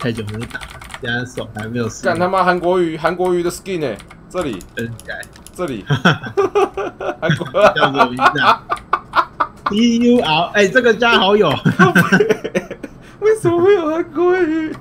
太久没有打，现在手还没有死干。他妈韩国语韩国语的 skin 哎，这里真改，这里，韩国叫什么名字啊？D U R，哎，这个加好友，为什么会有韩国语？